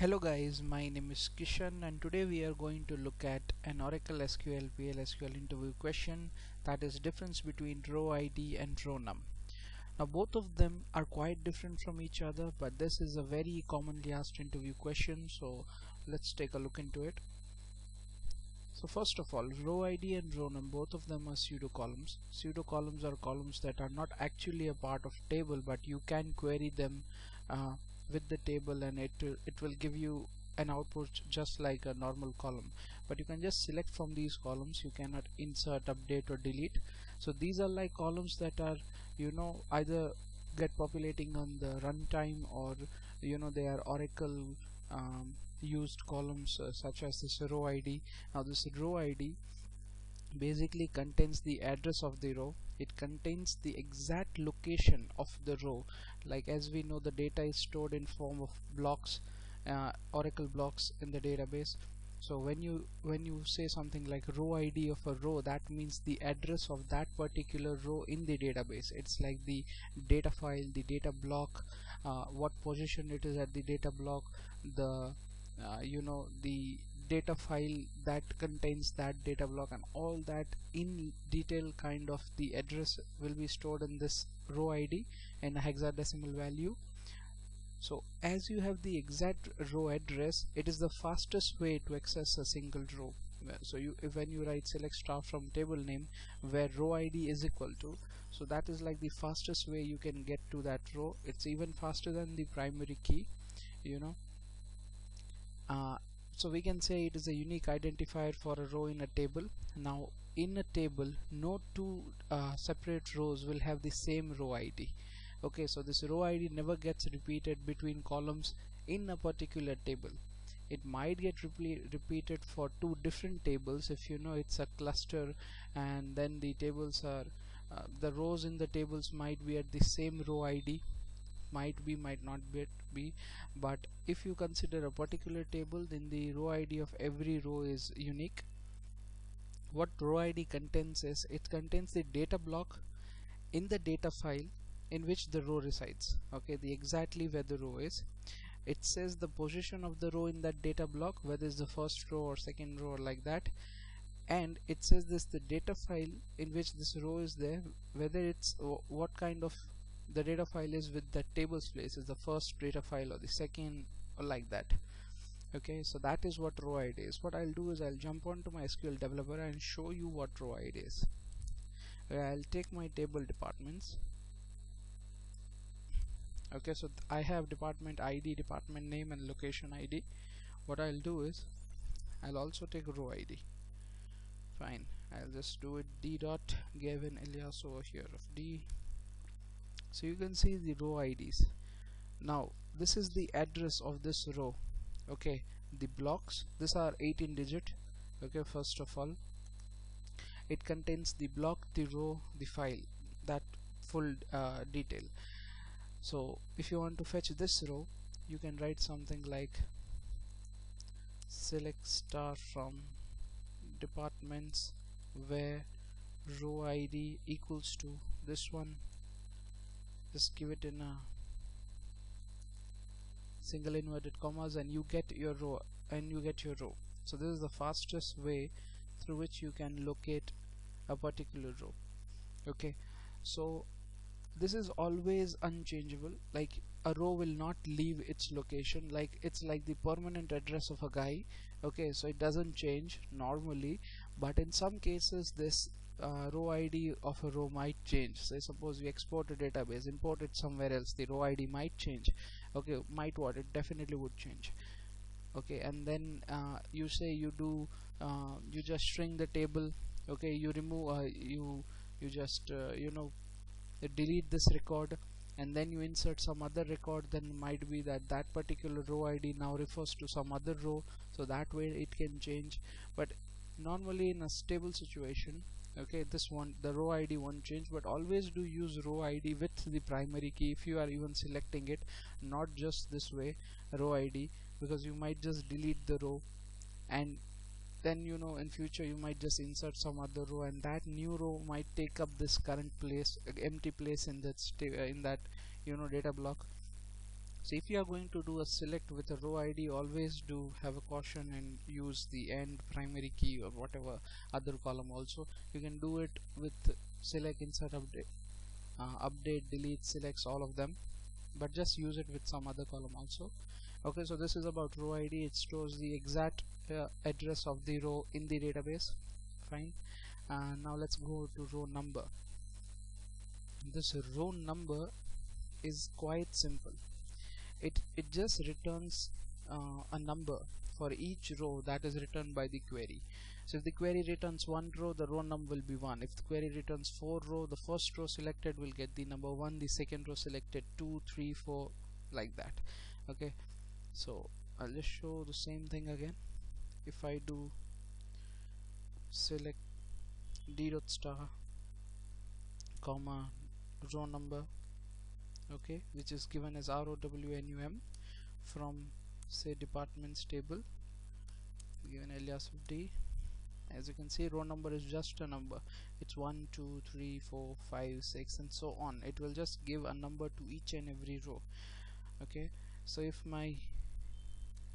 Hello guys, my name is Kishan and today we are going to look at an Oracle SQL PL SQL interview question that is difference between row ID and row num. Now both of them are quite different from each other but this is a very commonly asked interview question so let's take a look into it. So first of all, row ID and row num, both of them are pseudo columns. Pseudo columns are columns that are not actually a part of table but you can query them uh, with the table and it it will give you an output just like a normal column. But you can just select from these columns. You cannot insert update or delete. So these are like columns that are you know either get populating on the runtime or you know they are oracle um, used columns uh, such as this row id now this row id basically contains the address of the row. It contains the exact location of the row. Like as we know the data is stored in form of blocks uh, oracle blocks in the database. So when you when you say something like row id of a row that means the address of that particular row in the database. It's like the data file the data block uh, what position it is at the data block the uh, you know the data file that contains that data block and all that in detail kind of the address will be stored in this row ID and hexadecimal value. So as you have the exact row address it is the fastest way to access a single row. So you when you write select star from table name where row id is equal to so that is like the fastest way you can get to that row. It's even faster than the primary key you know. Uh, so we can say it is a unique identifier for a row in a table. Now in a table no two uh, separate rows will have the same row ID okay so this row ID never gets repeated between columns in a particular table. It might get repeated for two different tables. If you know it's a cluster and then the tables are uh, the rows in the tables might be at the same row ID might be might not be but if you consider a particular table then the row id of every row is unique. What row id contains is it contains the data block in the data file in which the row resides. Okay the exactly where the row is. It says the position of the row in that data block whether it's the first row or second row or like that. And it says this the data file in which this row is there whether it's what kind of the data file is with the tablespace is the first data file or the second or like that. Okay so that is what row id is. What I'll do is I'll jump onto my SQL developer and show you what row id is. I'll take my table departments. Okay so I have department ID department name and location ID what I'll do is I'll also take row ID fine I'll just do it d dot Gavin alias over here of d so you can see the row IDs now this is the address of this row. Okay the blocks these are 18 digit. Okay first of all it contains the block the row the file that full uh, detail. So if you want to fetch this row you can write something like select star from departments where row id equals to this one just give it in a single inverted commas and you get your row and you get your row. So this is the fastest way through which you can locate a particular row. Okay. So this is always unchangeable. Like a row will not leave its location. Like it's like the permanent address of a guy. Okay. So it doesn't change normally. But in some cases this uh, row ID of a row might change. Say suppose we export a database import it somewhere else the row ID might change. Okay might what? It definitely would change. Okay and then uh, you say you do uh, you just string the table. Okay you remove uh, you you just uh, you know delete this record and then you insert some other record. Then might be that that particular row ID now refers to some other row. So that way it can change. But normally in a stable situation okay this one the row id won't change but always do use row id with the primary key if you are even selecting it not just this way row id because you might just delete the row and then you know in future you might just insert some other row and that new row might take up this current place empty place in that in that you know data block so if you are going to do a select with a row ID always do have a caution and use the end primary key or whatever other column also. You can do it with select insert update uh, update delete selects all of them but just use it with some other column also. Okay so this is about row ID it stores the exact uh, address of the row in the database. Fine. Uh, now let's go to row number. This row number is quite simple it it just returns uh, a number for each row that is returned by the query. So if the query returns one row the row number will be one. If the query returns four row the first row selected will get the number one the second row selected two three four like that. Okay? So I'll just show the same thing again. If I do select d dot star comma row number okay which is given as ROWNUM from say departments table. Given alias of D. As you can see row number is just a number. It's 1 2 3 4 5 6 and so on. It will just give a number to each and every row. Okay so if my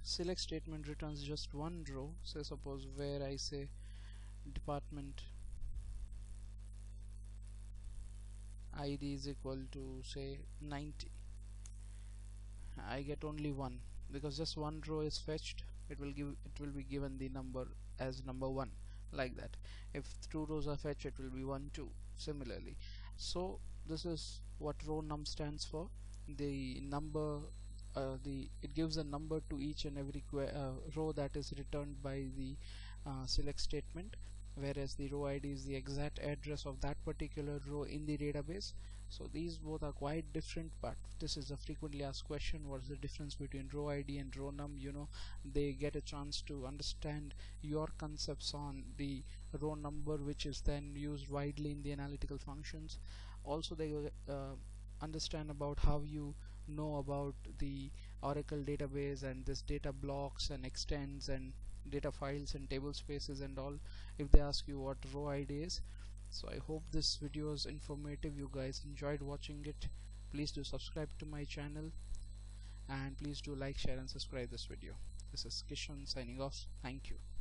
select statement returns just one row so suppose where I say department id is equal to say 90 I get only one. Because just one row is fetched it will give it will be given the number as number one like that. If two rows are fetched it will be one two similarly. So this is what row num stands for. The number uh, the it gives a number to each and every uh, row that is returned by the uh, select statement whereas the row ID is the exact address of that particular row in the database. So these both are quite different but this is a frequently asked question what's the difference between row ID and row num? You know they get a chance to understand your concepts on the row number which is then used widely in the analytical functions. Also they uh, understand about how you know about the Oracle database and this data blocks and extents and data files and table spaces and all if they ask you what row ID is. So I hope this video is informative. You guys enjoyed watching it. Please do subscribe to my channel. And please do like share and subscribe this video. This is Kishan signing off. Thank you